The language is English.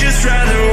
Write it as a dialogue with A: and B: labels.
A: just rather